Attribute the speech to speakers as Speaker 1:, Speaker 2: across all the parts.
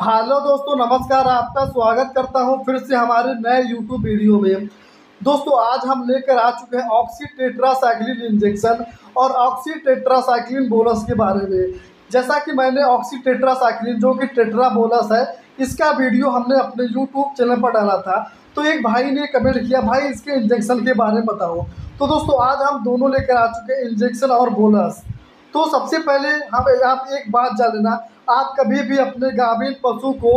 Speaker 1: Hello दोस्तों, नमस्कार, आपका स्वागत करता हूँ फिर से हमारे नए यूट्यूब वीडियो में। दोस्तों, आज हम लेकर आ चुके हैं ऑक्सी टेट्रासाइक्लिन इंजेक्शन और ऑक्सी टेट्रासाइक्लिन बोलस के बारे में। जैसा कि मैंने ऑक्सी टेट्रासाइक्लिन जो कि टेट्रा बोलस है, इसका वीडियो हमने अपने यूट्यूब चैनल पर डाला था। तो एक भाई ने कमेंट किया, भाई, इसके इंजेक्शन के बारे में बताओ। तो दोस्तों, आज हम दोनों लेकर आ चुके हैं इंजेक्शन और बोलस तो सबसे पहले हम आप एक बात जान लेना। आप कभी भी अपने गाभिन पशु को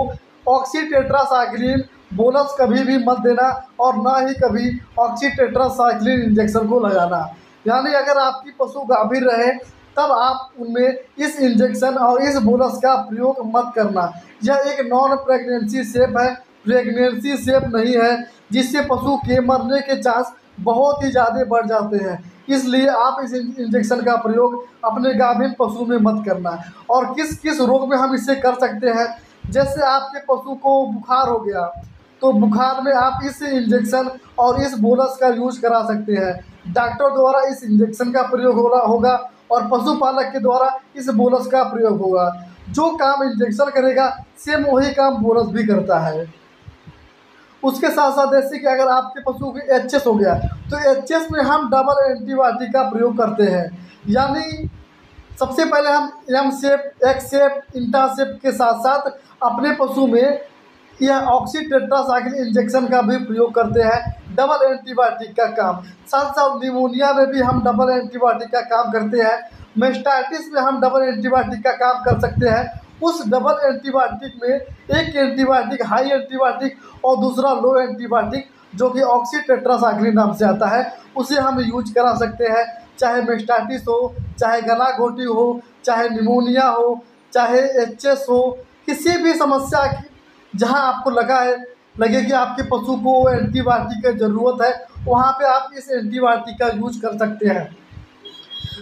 Speaker 1: ऑक्सीटेट्रासाइक्लिन बोनस कभी भी मत देना और ना ही कभी ऑक्सीटेट्रासाइक्लिन इंजेक्शन को लगाना। यानी अगर आपकी पशु गाभिन रहे, तब आप उनमें इस इंजेक्शन और इस बोनस का प्रयोग मत करना। यह एक नॉन प्रेगनेंसी सेप है। प्रेगनेंसी सेप नहीं है, जिससे पशु के मरने के चांस बहुत ही ज़्यादा बढ़ जाते हैं। इसलिए आप इस इंजेक्शन का प्रयोग अपने गाभिन पशु में मत करना। और किस किस रोग में हम इसे कर सकते हैं? जैसे आपके पशु को बुखार हो गया तो बुखार में आप इस इंजेक्शन और इस बोनस का यूज़ करा सकते हैं। डॉक्टर द्वारा इस इंजेक्शन का प्रयोग हो होगा और पशुपालक के द्वारा इस बोनस का प्रयोग होगा। जो काम इंजेक्शन करेगा सेम वही काम बोनस भी करता है। उसके साथ साथ जैसे कि अगर आपके पशु की एच हो गया तो एचएस में हम डबल एंटीबायोटिक का प्रयोग करते हैं। यानी सबसे पहले हम एम सेप एक्स सेप इंटा सेप के साथ साथ अपने पशु में यह ऑक्सीटेट्रासाइक्लिन इंजेक्शन का भी प्रयोग करते हैं डबल एंटीबायोटिक का काम। साथ साथ निमोनिया में भी हम डबल एंटीबायोटिक का काम करते हैं। मेस्टाइटिस में हम डबल एंटीबायोटिक का काम कर सकते हैं। उस डबल एंटीबायोटिक में एक एंटीबायोटिक हाई एंटीबायोटिक और दूसरा लो एंटीबायोटिक जो कि ऑक्सीटेट्रासाइक्लिन नाम से आता है, उसे हम यूज़ करा सकते हैं, चाहे मेस्टाइटिस हो, चाहे गला घोटी हो, चाहे निमोनिया हो, चाहे एच हो, किसी भी समस्या की, जहाँ आपको लगा है, लगे कि आपके पशु को एंटीबायोटिक की ज़रूरत है, वहाँ पे आप इस एंटीबायोटिक का यूज़ कर सकते हैं।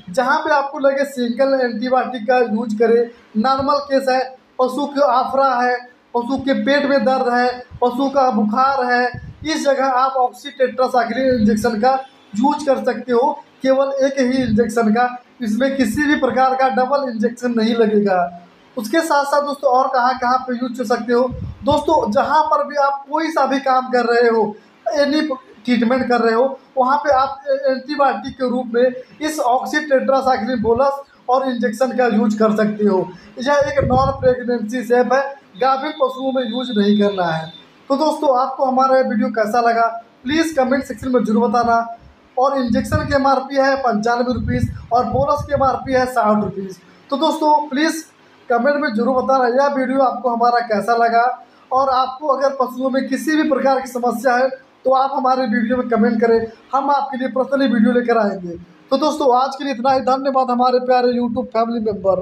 Speaker 1: जहाँ पे आपको लगे सिंगल एंटीबायोटिक का यूज़ करें। नॉर्मल केस है, पशु के आफरा है, पशु के पेट में दर्द है, पशु का बुखार है, इस जगह आप ऑक्सीटेट्रासाइक्लिन इंजेक्शन का यूज़ कर सकते हो। केवल एक ही इंजेक्शन का, इसमें किसी भी प्रकार का डबल इंजेक्शन नहीं लगेगा। उसके साथ साथ दोस्तों, और कहाँ कहाँ पे यूज़ कर सकते हो? दोस्तों, जहाँ पर भी आप कोई सा भी काम कर रहे हो एनी ट्रीटमेंट कर रहे हो, वहाँ पे आप एंटीबायोटिक के रूप में इस ऑक्सीटेट्रासाइक्लिन बोलस और इंजेक्शन का यूज़ कर सकते हो। यह एक नॉन प्रेगनेंसी सेप है, गाभिन पशुओं में यूज़ नहीं करना है। तो दोस्तों, आपको हमारा ये वीडियो कैसा लगा? प्लीज़ कमेंट सेक्शन में ज़रूर बताना। और इंजेक्शन के एम है पंचानवे रुपीज़ और बोनस के एमआरपी है साठ रुपीज़ तो दोस्तों प्लीज़ कमेंट में ज़रूर बताना यह वीडियो आपको हमारा कैसा लगा। और आपको अगर पशुओं में किसी भी प्रकार की समस्या है तो आप हमारे वीडियो में कमेंट करें, हम आपके लिए पर्सनली वीडियो लेकर आएँगे। तो दोस्तों, आज के लिए इतना ही। धन्यवाद हमारे प्यारे यूट्यूब फैमिली मेंबर